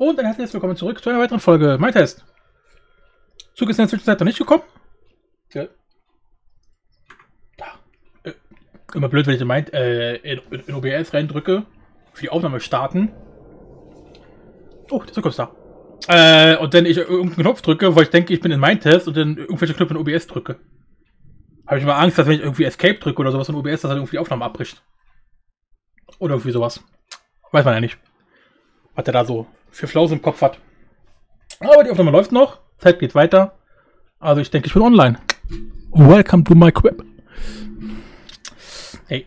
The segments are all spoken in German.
Und ein herzliches Willkommen zurück zu einer weiteren Folge Mein Test. Zug ist in der Zwischenzeit noch nicht gekommen. Ja. Äh, immer blöd, wenn ich meint, äh, in, in OBS reindrücke, für die Aufnahme starten. Oh, der Zug ist da. Äh, und dann ich irgendeinen Knopf drücke, weil ich denke, ich bin in Mein Test und dann irgendwelche Knöpfe in OBS drücke. Habe ich immer Angst, dass wenn ich irgendwie Escape drücke oder sowas in OBS, dass halt irgendwie die Aufnahme abbricht. Oder irgendwie sowas. Weiß man ja nicht. Was der da so für Flaus im Kopf hat. Aber die Aufnahme läuft noch. Zeit geht weiter. Also ich denke, ich bin online. Welcome to my crib. Hey.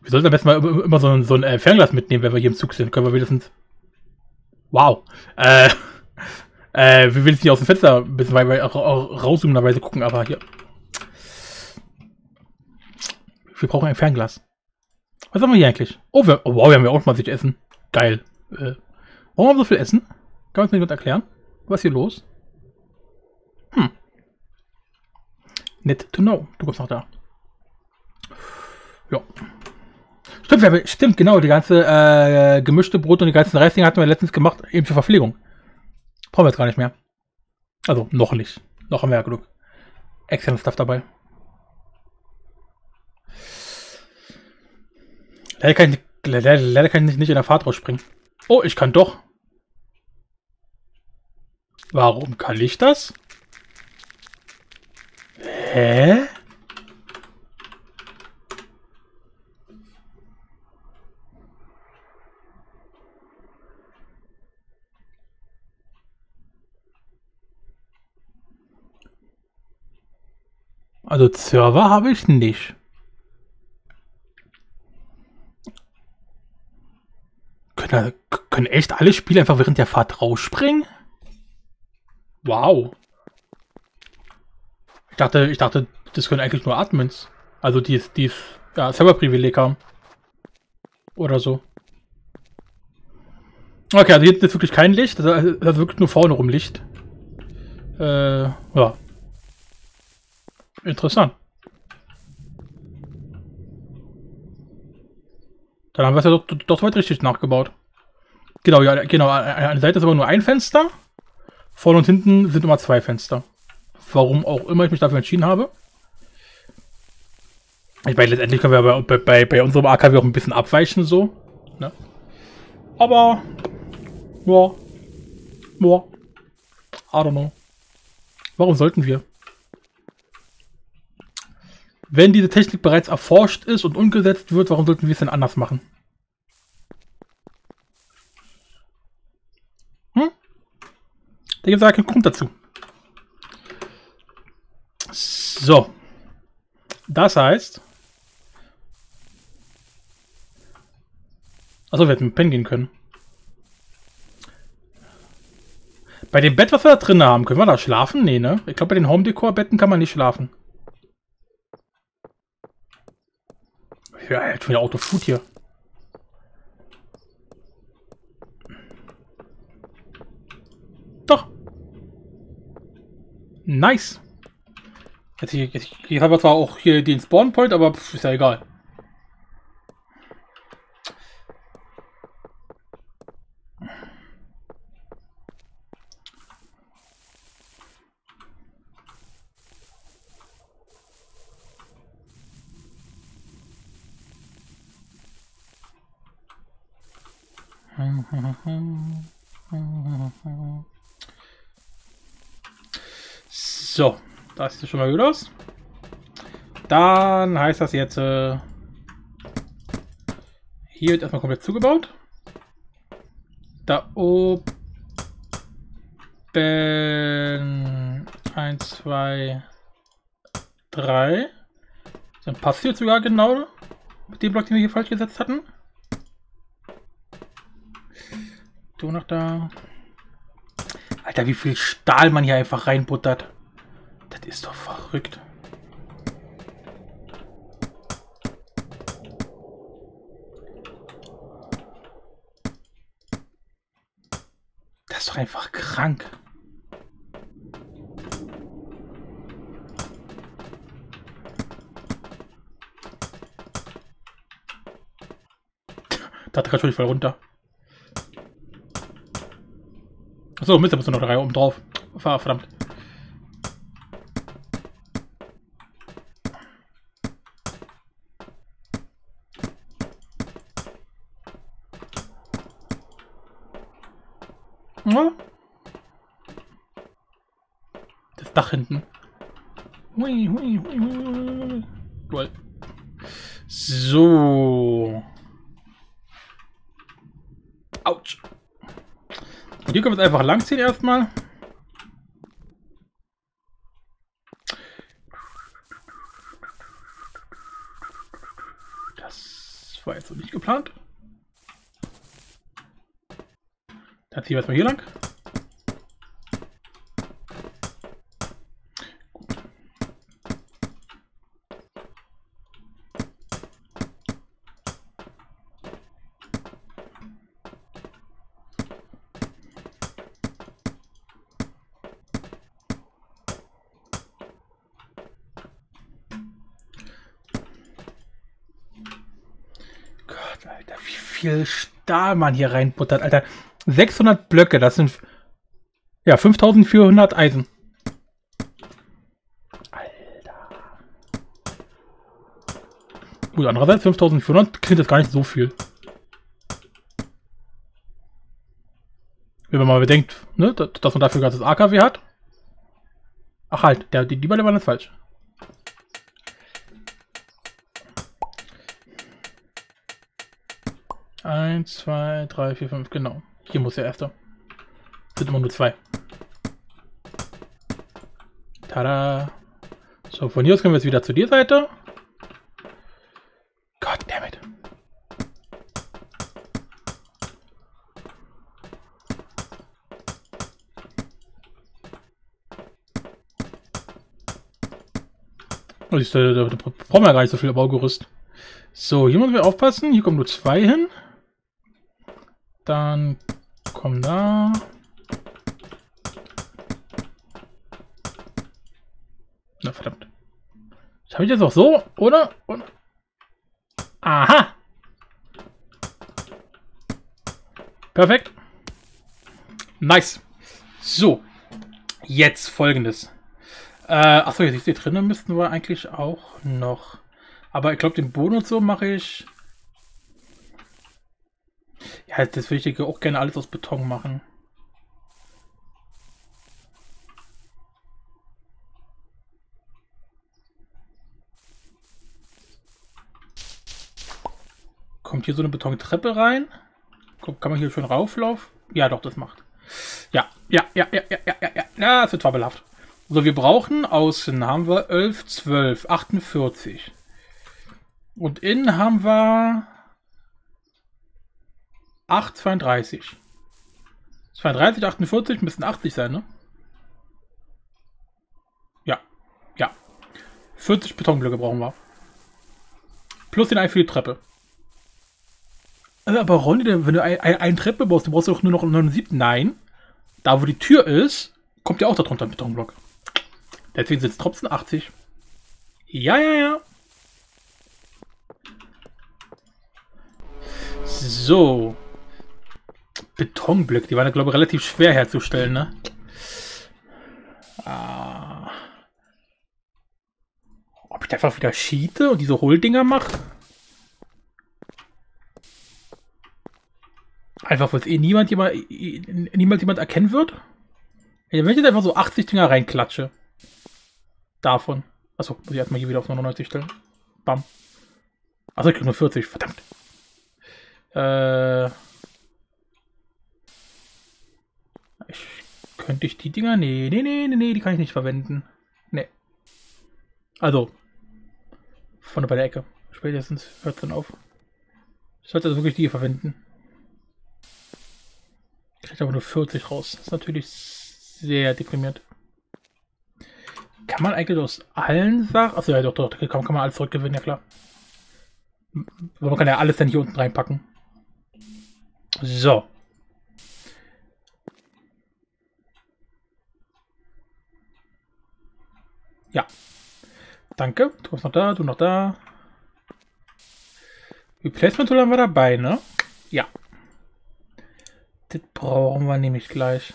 Wir sollten am besten mal immer so ein, so ein äh, Fernglas mitnehmen, wenn wir hier im Zug sind. Können wir wenigstens... Wow. Äh... Äh, wir will jetzt nicht aus dem Fenster ein bisschen weil wir rauszoomenderweise gucken, aber hier. Wir brauchen ein Fernglas. Was haben wir hier eigentlich? Oh, wir, oh wow, wir haben ja auch mal sich Essen. Geil. Äh, warum haben wir so viel Essen? Kann uns jemand erklären? Was ist hier los? Hm. Net to know. Du kommst noch da. Ja. Stimmt, wir stimmt, genau. Die ganze äh, gemischte Brot und die ganzen Reisdinge hatten wir letztens gemacht, eben für Verpflegung. Brauchen wir jetzt gar nicht mehr. Also, noch nicht. Noch haben wir ja genug. Externes Stuff dabei. Leider kann, ich, leider, leider kann ich nicht in der Fahrt rausspringen. Oh, ich kann doch. Warum kann ich das? Hä? Also Server habe ich nicht. Können, können echt alle Spiele einfach während der Fahrt rausspringen? Wow. Ich dachte, ich dachte, das können eigentlich nur Admins. Also die ist, die ist, ja, Serverprivileg haben. Oder so. Okay, also hier ist wirklich kein Licht. Das ist wirklich nur vorne rum Licht. Äh, ja. Interessant. Dann haben wir es ja doch, doch weit richtig nachgebaut. Genau, ja, genau. Eine Seite ist aber nur ein Fenster. Vorne und hinten sind immer zwei Fenster. Warum auch immer ich mich dafür entschieden habe. Ich meine, letztendlich können wir bei, bei, bei unserem AKW auch ein bisschen abweichen, so. Ne? Aber, ja, ja, I don't know. Warum sollten wir? Wenn diese Technik bereits erforscht ist und umgesetzt wird, warum sollten wir es denn anders machen? Da gibt es keinen Grund dazu. So. Das heißt... Achso, wir hätten Pen gehen können. Bei dem Bett, was wir da drin haben, können wir da schlafen? Nee, ne? Ich glaube, bei den Home-Decor-Betten kann man nicht schlafen. Ja, er hat schon wieder Autofood hier. Doch. Nice. Jetzt, hier, jetzt, hier haben wir zwar auch hier den Spawn Point, aber pff, ist ja egal. So, das sieht schon mal gut aus. Dann heißt das jetzt, äh, hier wird erstmal komplett zugebaut. Da oben 1, 2, 3. Dann passt hier sogar genau mit dem Block, den wir hier falsch gesetzt hatten. Du noch da. Alter, wie viel Stahl man hier einfach reinbuttert. Ist doch verrückt. Das ist doch einfach krank. dachte gerade schon, ich fall runter. Achso, Mist, da muss noch Reihe oben drauf. Verdammt. Ja. Dach hinten. Hui, hui, hui, hui. Toll. So. Autsch. Und hier können wir es einfach langziehen erstmal. Das war jetzt so nicht geplant. Dann ziehen wir erstmal hier lang. Gott, Alter, wie viel Stahl man hier reinbuttert, Alter. 600 Blöcke, das sind ja 5400 Eisen. Alter. Gut, andererseits 5400 klingt das gar nicht so viel. Wenn man mal bedenkt, ne, dass man dafür gerade das AKW hat. Ach halt, der, die, die beiden waren jetzt falsch. Eins, zwei, drei, vier, fünf, genau. Hier muss der erste. Sind immer nur zwei. Tada. So, von hier aus können wir jetzt wieder zu der Seite. Gott damit. Oh, da, da, da brauchen wir gar nicht so viel Baugerüst. So, hier müssen wir aufpassen. Hier kommen nur zwei hin. Dann kommen da. Na verdammt. Das habe ich jetzt auch so, oder? oder? Aha! Perfekt. Nice. So. Jetzt folgendes. Äh, achso, jetzt hier drinnen müssten wir eigentlich auch noch. Aber ich glaube, den Boden und so mache ich. Ja, das würde ich auch gerne alles aus Beton machen. Kommt hier so eine Betontreppe rein? Kann man hier schon rauflaufen? Ja, doch, das macht. Ja, ja, ja, ja, ja, ja, ja, ja. Ja, das wird fabelhaft. So, wir brauchen außen haben wir 11, 12, 48. Und innen haben wir 8, 32. 32, 48 müssen 80 sein, ne? Ja. Ja. 40 Betonblöcke brauchen wir. Plus den einen für die Treppe. Aber Ronny, wenn du eine ein, ein Treppe baust, dann brauchst du doch nur noch einen siebten. Nein. Da, wo die Tür ist, kommt ja auch darunter ein Betonblock. Deswegen sind es trotzdem 80. Ja, ja, ja. So. Betonblöcke, die waren, glaube ich, relativ schwer herzustellen, ne? Ah. Ob ich einfach wieder cheate und diese Hohldinger mache? Einfach, weil es eh niemand jemand, niemals jemand erkennen wird? wenn ich jetzt einfach so 80 Dinger reinklatsche. Davon. Achso, muss ich erstmal hier wieder auf 99 stellen. Bam. Achso, ich krieg nur 40, verdammt. Äh. Ich, könnte ich die Dinger? Nee, nee, nee, nee, nee, die kann ich nicht verwenden. Nee. Also. Bei der Ecke. Spätestens hört dann auf. Ich sollte also wirklich die hier verwenden. Kriegt aber nur 40 raus. Das ist natürlich sehr deprimiert. Kann man eigentlich aus allen Sachen... Achso, ja doch, doch, kann, kann man alles zurückgewinnen, ja klar. Aber man kann ja alles dann hier unten reinpacken. So. Ja. Danke. Du bist noch da, du noch da. Replacement Tool haben wir dabei, ne? Ja. Das brauchen wir nämlich gleich.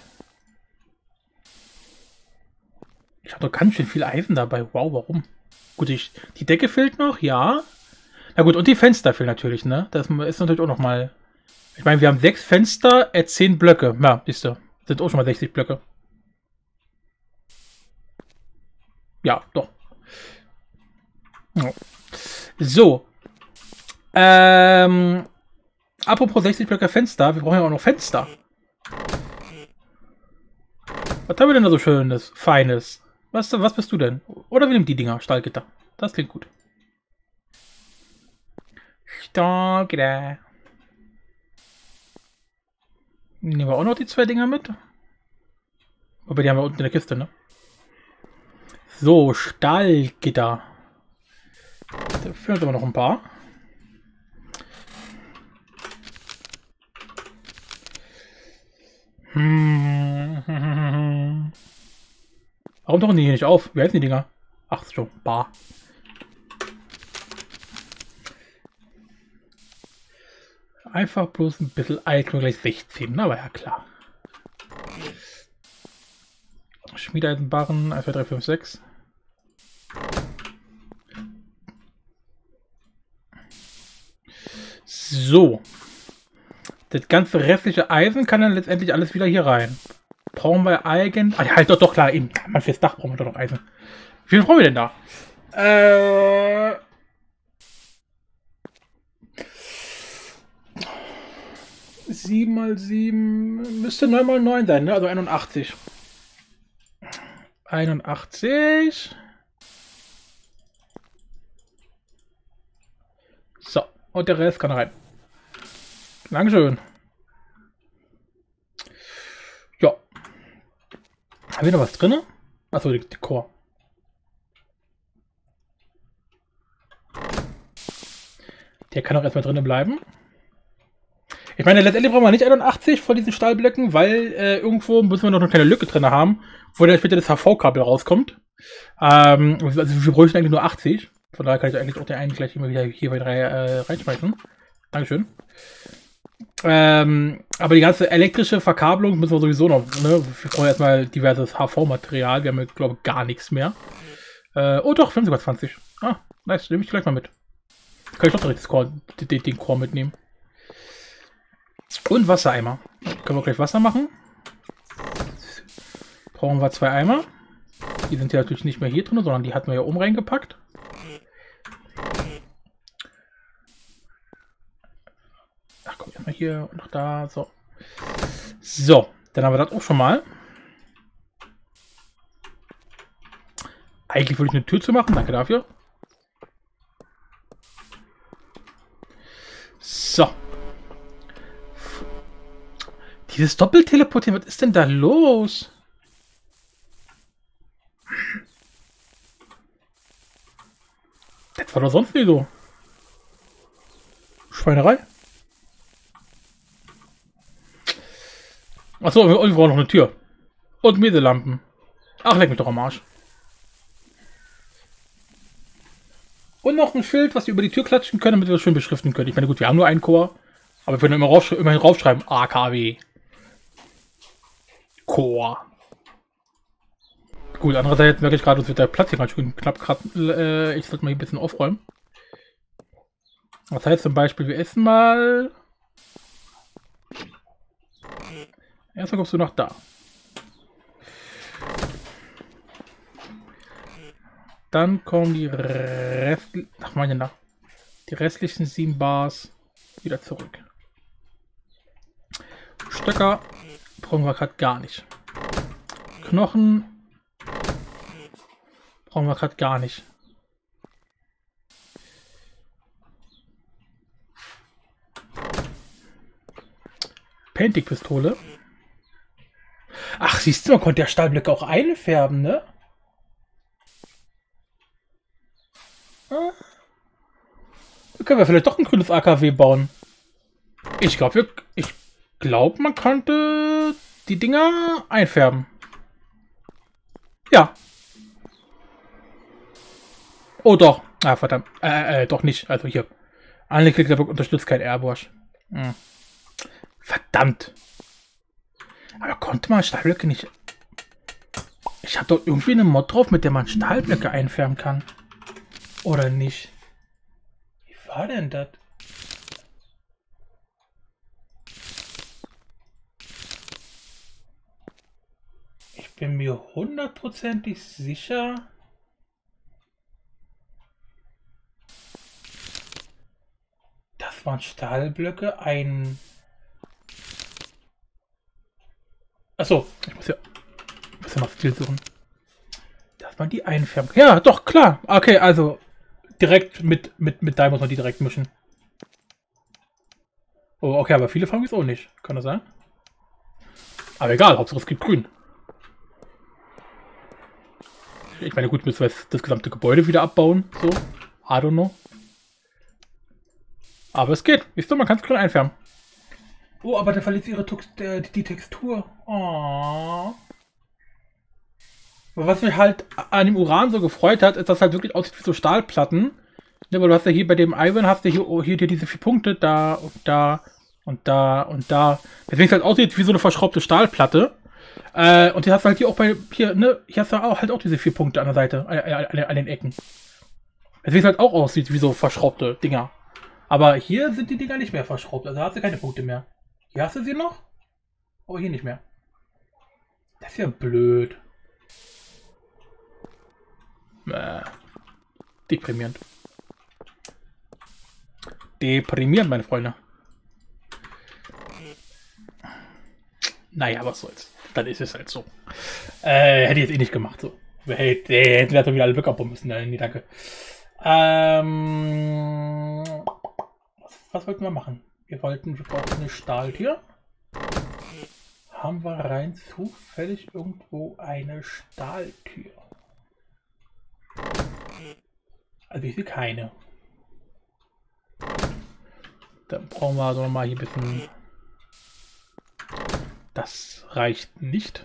Ich habe doch ganz schön viel Eisen dabei. Wow, warum? Gut, ich, die Decke fehlt noch, ja. Na gut, und die Fenster fehlen natürlich, ne? Das ist natürlich auch noch mal... Ich meine, wir haben sechs Fenster, äh, zehn Blöcke. Ja, siehst du. Sind auch schon mal 60 Blöcke. Ja, doch. So. Ähm, apropos 60 Blöcke Fenster, wir brauchen ja auch noch Fenster. Was haben wir denn da so Schönes, Feines? Was, was bist du denn? Oder wir nehmen die Dinger, Stahlgitter. Das klingt gut. Stahlgitter. Nehmen wir auch noch die zwei Dinger mit? Aber die haben wir unten in der Kiste, ne? So, Stahlgitter. Da fehlen aber noch ein paar. Hm. Warum tauchen die hier nicht auf? Wie heißen die Dinger? Ach, schon, bar. Einfach bloß ein bisschen Eignung gleich 16, aber ja klar. Schmiedeeisenbarren, 1, 2, 3, 5, 6. So. Das ganze restliche Eisen kann dann letztendlich alles wieder hier rein. Brauchen wir eigentlich... Ah, halt doch, doch, klar, eben. Man, fürs Dach brauchen wir doch noch Eisen. Wie viel brauchen wir denn da? Äh... Sieben mal sieben müsste neun mal neun sein, ne? Also 81. 81. So, und der Rest kann rein. Dankeschön. Ja. Haben wir noch was drin? Achso, die, Core. Der kann auch erstmal drinnen bleiben. Ich meine, letztendlich brauchen wir nicht 81 von diesen Stahlblöcken, weil äh, irgendwo müssen wir noch eine kleine Lücke drin haben, wo dann später das HV-Kabel rauskommt. Ähm, also wir bräuchten eigentlich nur 80. Von daher kann ich eigentlich auch den einen gleich immer wieder hier bei drei äh, reinschmeißen. Dankeschön. Ähm, aber die ganze elektrische Verkabelung müssen wir sowieso noch. Ne? Wir brauchen erstmal diverses HV-Material. Wir haben glaube ich, gar nichts mehr. Äh, oh doch, wir haben sogar 20. Ah, nice, nehme ich gleich mal mit. Kann ich doch direkt Core, den, den Core mitnehmen. Und Wassereimer. Können wir gleich Wasser machen. Brauchen wir zwei Eimer. Die sind ja natürlich nicht mehr hier drin, sondern die hatten wir ja oben reingepackt. Erstmal hier und noch da. So. So, dann haben wir das auch schon mal. Eigentlich wollte ich eine Tür zu machen. Danke dafür. So. Dieses Doppelteleportieren, was ist denn da los? Das war doch sonst nie so. Schweinerei. Achso, wir, brauchen noch eine Tür. Und Meselampen. Ach, leck mich doch am Arsch. Und noch ein Schild, was wir über die Tür klatschen können, damit wir das schön beschriften können. Ich meine, gut, wir haben nur einen Chor. Aber wir können immer raufsch immerhin raufschreiben. AKW. Chor. Gut, andererseits merke ich gerade, uns wird der Platz hier ganz schön knapp. Äh, ich sollte mal hier ein bisschen aufräumen. Das heißt zum Beispiel, wir essen mal. Erstmal kommst du noch da. Dann kommen die Rest Ach, meine nach. Die restlichen sieben Bars wieder zurück. Stöcker brauchen wir gerade gar nicht. Knochen brauchen wir gerade gar nicht. Painting-Pistole. Ach, siehst du, man konnte der Stahlblöcke auch einfärben, ne? Ah. Da können wir vielleicht doch ein grünes AKW bauen. Ich glaube, ich glaube, man könnte die Dinger einfärben. Ja. Oh doch. Ah, verdammt. Äh, äh, doch nicht. Also hier. Angeklickter unterstützt kein Airwash. Hm. Verdammt. Aber konnte man Stahlblöcke nicht... Ich habe doch irgendwie eine Mod drauf, mit der man Stahlblöcke einfärben kann. Oder nicht? Wie war denn das? Ich bin mir hundertprozentig sicher... Das waren Stahlblöcke, ein... Achso, ich muss ja, ich muss ja mal Stil suchen. Das waren die Einfärbung. Ja, doch, klar. Okay, also direkt mit, mit, mit Dye muss man die direkt mischen. Oh, okay, aber viele Farben ist auch nicht. Kann das sein? Aber egal, Hauptsache es gibt grün. Ich meine, gut, müssen wir jetzt das gesamte Gebäude wieder abbauen. So, I don't know. Aber es geht. Siehst du, man kann es grün einfärben. Oh, aber da verliert ihre äh, die Textur. Oh. Was mich halt an dem Uran so gefreut hat, ist, dass halt wirklich aussieht wie so Stahlplatten. Ne, weil du hast ja hier bei dem Iron hast du hier, oh, hier, diese vier Punkte, da und da und da und da. Deswegen es halt aussieht wie so eine verschraubte Stahlplatte. Äh, und hier hast du halt hier auch bei, hier, ne, hier hast du auch halt auch diese vier Punkte an der Seite, an, an, an den Ecken. Deswegen es halt auch aussieht wie so verschraubte Dinger. Aber hier sind die Dinger nicht mehr verschraubt, also hast du keine Punkte mehr. Hier hast du sie noch, aber hier nicht mehr. Das ist ja blöd. Äh, deprimierend. Deprimierend, meine Freunde. Naja, was soll's. Dann ist es halt so. Äh, hätte ich jetzt eh nicht gemacht. So. Hätten wir doch wieder alle Glück abbauen müssen. Nee, danke. Ähm, was, was, wollten wir machen? Wir wollten, wir brauchen eine Stahltür. Haben wir rein zufällig irgendwo eine Stahltür? Also ich sehe keine. Dann brauchen wir also mal hier ein bisschen... Das reicht nicht.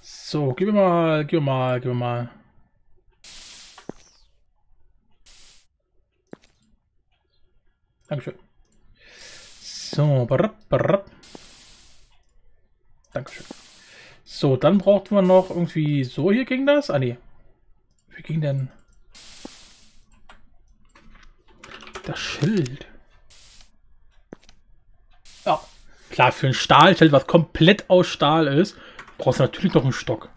So, gib mir mal, gib mir mal, gib mir mal. Dankeschön. So, barab, barab. Dankeschön. So, dann brauchten wir noch irgendwie so hier ging das. Ah, nee. Wie ging denn das Schild? Ja, klar, für ein Stahlschild, was komplett aus Stahl ist, brauchst du natürlich noch einen Stock.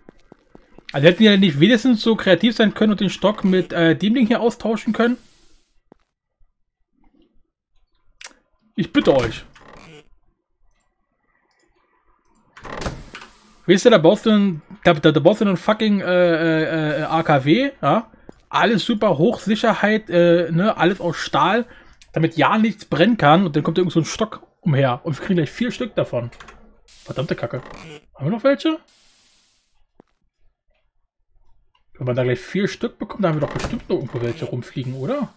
Also hätten wir nicht wenigstens so kreativ sein können und den Stock mit äh, dem Ding hier austauschen können. Ich bitte euch. Weißt du, da baust du einen, da, da, da baust du einen fucking äh, äh, äh AKW, ja? Alles super Hochsicherheit, äh, ne? Alles aus Stahl, damit ja nichts brennen kann und dann kommt irgend so ein Stock umher und wir kriegen gleich vier Stück davon. Verdammte Kacke. Haben wir noch welche? Wenn man da gleich vier Stück bekommt, dann haben wir doch bestimmt noch irgendwo welche rumfliegen, oder?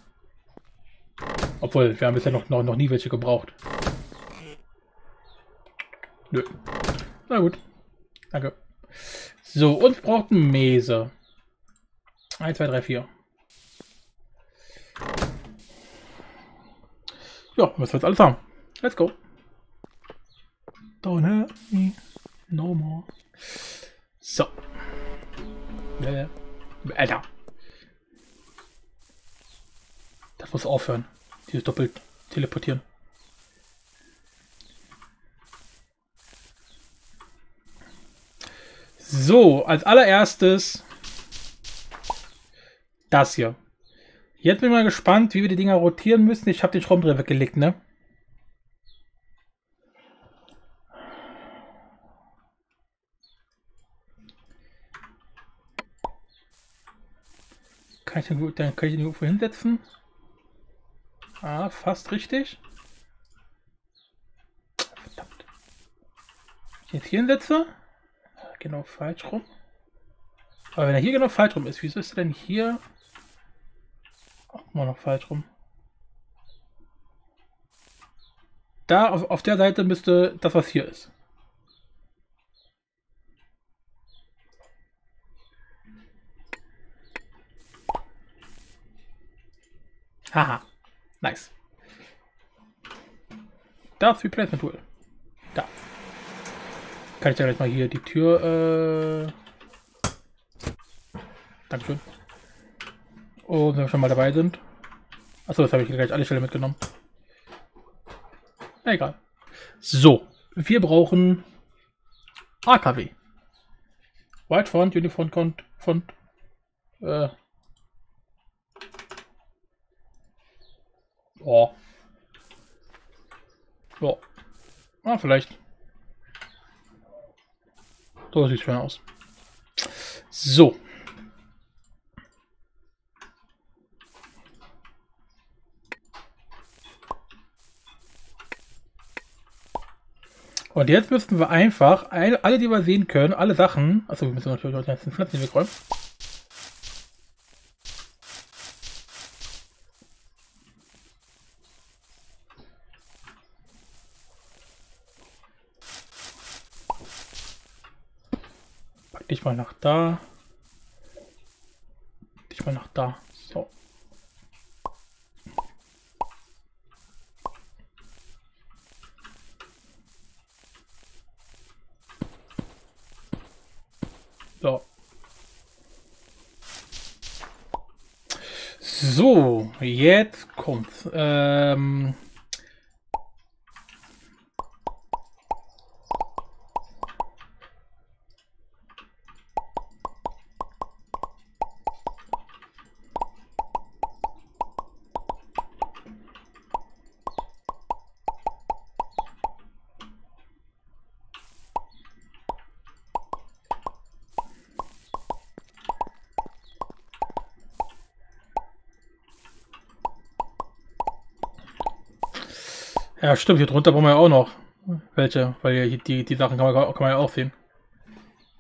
Obwohl, wir haben bisher noch, noch, noch nie welche gebraucht. Nö. Na gut. Danke. So, und wir brauchen Mese. 1, 2, 3, 4. Ja, müssen wir jetzt alles haben. Let's go. Don't hurt me no more. So. Äh, Alter. Das muss aufhören. Dieses doppelt teleportieren. So, als allererstes das hier. Jetzt bin ich mal gespannt, wie wir die Dinger rotieren müssen. Ich habe den Schraubendreher weggelegt, ne? Kann ich den, dann kann ich den irgendwo hinsetzen? Ah, fast richtig. Verdammt. Jetzt hier hinsetze? genau falsch rum. Aber wenn er hier genau falsch rum ist, wieso ist er denn hier auch immer noch falsch rum? Da auf, auf der Seite müsste das, was hier ist. Haha. Nice. Das Replacement Tool. Da. Kann ich ja gleich mal hier die Tür. Äh... Dankeschön. Und wenn wir schon mal dabei sind. Achso, das habe ich gleich alle Stelle mitgenommen. Egal. So, wir brauchen AKW. White Font, Uniform Font, Font. Äh. Oh. Ja. Ah, vielleicht. So sieht schön aus. So. Und jetzt müssten wir einfach alle, die wir sehen können, alle Sachen. Achso, wir müssen natürlich auch die ganzen Pflanzen wegräumen. Dich mal nach da. Dich mal nach da. So. So. So, jetzt kommt's. Ähm Ja, stimmt, hier drunter brauchen wir ja auch noch welche, weil hier die, die Sachen kann man, kann man ja auch sehen.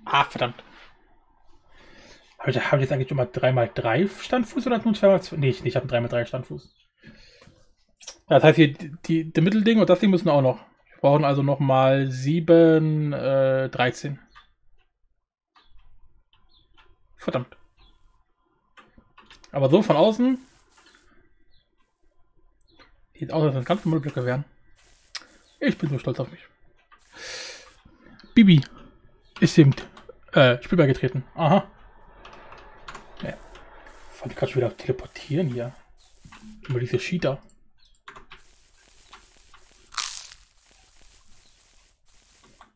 Ah, verdammt. Habe ich, hab ich jetzt eigentlich immer 3x3 Standfuß oder nur 2x2? Nee, ich, ich habe einen 3x3 Standfuß. Ja, das heißt hier, die, die Mittelding und das Ding müssen auch noch. Wir brauchen also nochmal 7, äh, 13. Verdammt. Aber so von außen Sieht aus, als wenn es ganz normale Blöcke wären. Ich bin so stolz auf mich. Bibi ist eben äh, Spielball getreten. Aha. Ja. Wollte gerade wieder teleportieren hier. Über diese Cheater.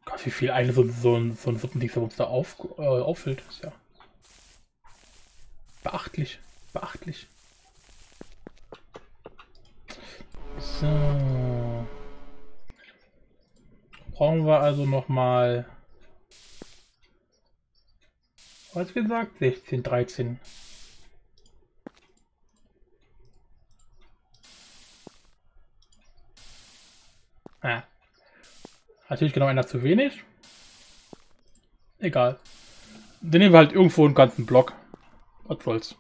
Gott, wie viel eine so, so, ein, so ein Suppending uns da auf, äh, auffüllt. Ist ja beachtlich. Beachtlich. So. Brauchen wir also noch mal was gesagt? 16, 13. Ah. Natürlich genau einer zu wenig. Egal. Dann nehmen wir halt irgendwo einen ganzen Block. Was soll's.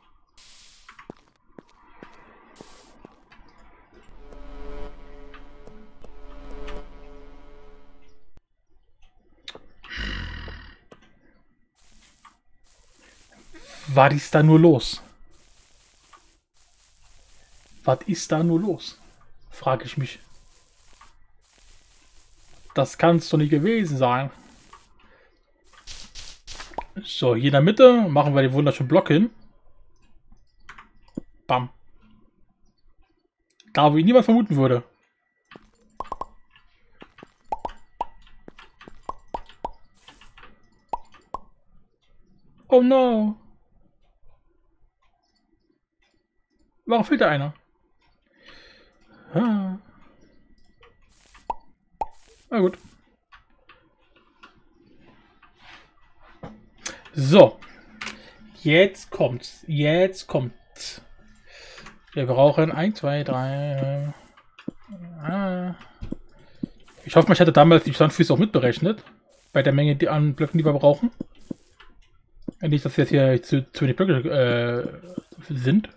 Was ist da nur los? Was ist da nur los? Frage ich mich. Das kann es doch nicht gewesen sein. So, hier in der Mitte machen wir den wunderschönen Block hin. Bam. Da, wo ihn niemand vermuten würde. Oh no. Warum fehlt da einer? Na gut. So. Jetzt kommt's. Jetzt kommt's. Wir brauchen 1, 2, 3. Ah. Ich hoffe, ich hatte damals die Standfüße auch mitberechnet. Bei der Menge die an Blöcken, die wir brauchen. Nicht, dass jetzt hier zu, zu wenig Blöcke äh, sind.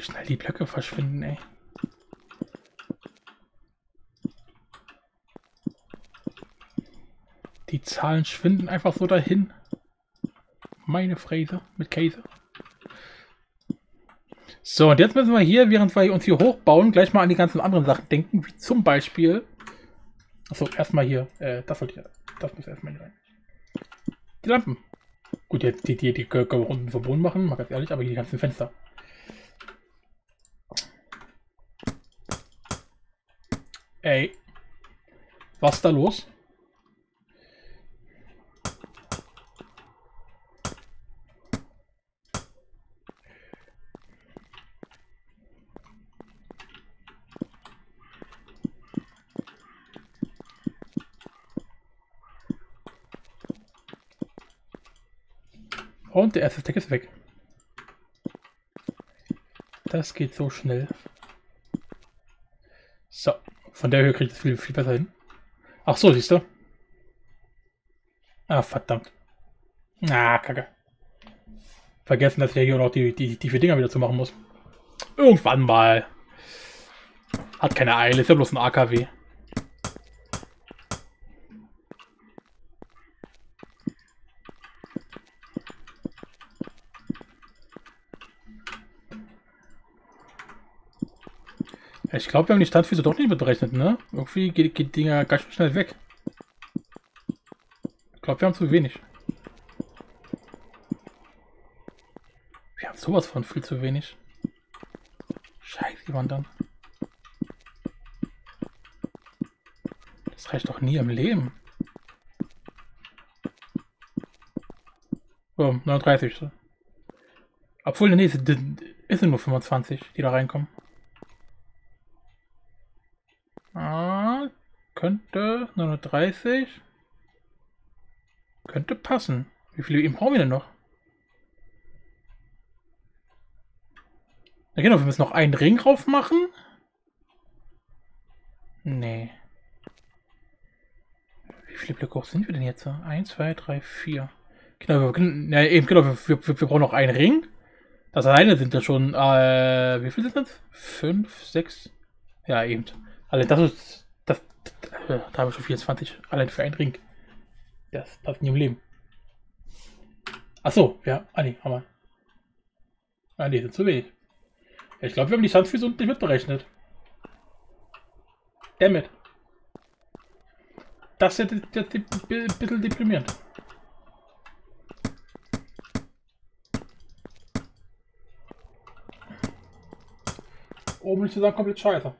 Wie schnell die Blöcke verschwinden, ey. Die Zahlen schwinden einfach so dahin. Meine Fräse mit Käse. So, und jetzt müssen wir hier, während wir uns hier hochbauen, gleich mal an die ganzen anderen Sachen denken, wie zum Beispiel. Achso, erstmal hier. Äh, das sollte ich. Das muss erstmal rein. Die Lampen. Gut, jetzt die, die, die wir unten verbunden machen, mal ganz ehrlich, aber hier die ganzen Fenster. Ey. Was ist da los? Und der erste Stack ist weg. Das geht so schnell. So, von der Höhe kriegt es viel, viel besser hin. Ach so, siehst du? Ah, verdammt. Ah, kacke. Vergessen, dass ich hier noch die, die, die vier Dinger wieder zu machen muss. Irgendwann mal. Hat keine Eile, ist ja bloß ein AKW. Ich glaube, wir haben die Standfüße doch nicht mit berechnet, ne? Irgendwie geht, die Dinger ganz schnell weg. Ich glaube, wir haben zu wenig. Wir haben sowas von viel zu wenig. Scheiße, die waren dann. Das reicht doch nie im Leben. So, 39. So. Obwohl, nee, es ist nur 25, die da reinkommen. Könnte 930. Könnte passen. Wie viele eben brauchen wir denn noch? Ja genau, wir müssen noch einen Ring drauf machen. Nee. Wie viele Blöcke hoch sind wir denn jetzt? 1, 2, 3, 4. Genau, wir, ja, eben, genau, wir, wir, wir, brauchen noch einen Ring. Das alleine sind ja schon, äh, wie viele sind das? 5, 6? Ja, eben. Also das ist da habe ich schon 24. Allein für einen Ring. Das passt nie im Leben. Achso, ja. Ah, nee, haben wir. Ah, nee, sind zu wenig. Ja, ich glaube, wir haben die Sandfüße unten nicht mitberechnet. Damit. Das ist jetzt ein bisschen deprimierend. Oben ist zusammen komplett scheiße.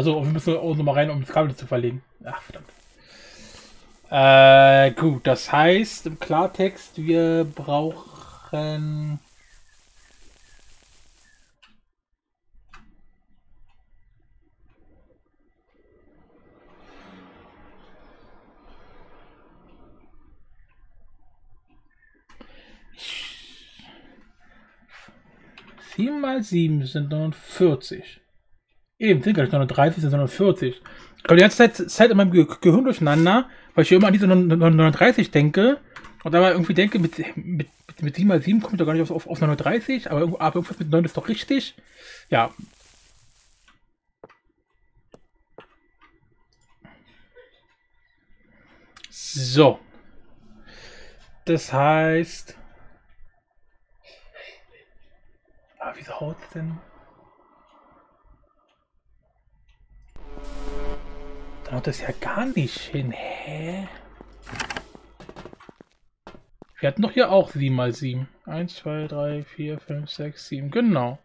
Also wir müssen auch nochmal rein, um das Kabel zu verlegen. Ach, verdammt. Äh, gut, das heißt im Klartext, wir brauchen... Sieben mal sieben sind 49. Eben, sind gar nicht 39, sind 40. Ich komme die ganze Zeit, Zeit in meinem Ge Gehirn durcheinander, weil ich immer an diese 39 denke und aber irgendwie denke, mit, mit, mit 7 mal 7 komme ich doch gar nicht auf, auf, auf 39, aber, aber irgendwas mit 9 ist doch richtig. Ja. So. Das heißt. Ah, wieso haut denn? Haut das ja gar nicht hin. Hä? Wir hatten doch hier auch 7 mal 7. 1, 2, 3, 4, 5, 6, 7. Genau.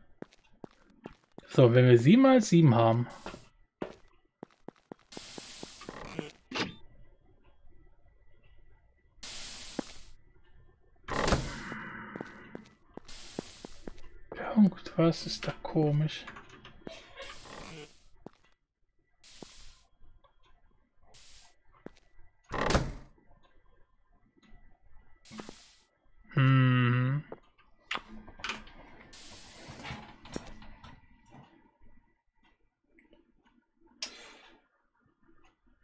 So, wenn wir 7 mal 7 haben. Irgendwas ist da komisch.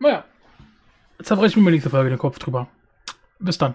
Naja. Zerbreche ich mir nächste Folge den Kopf drüber. Bis dann.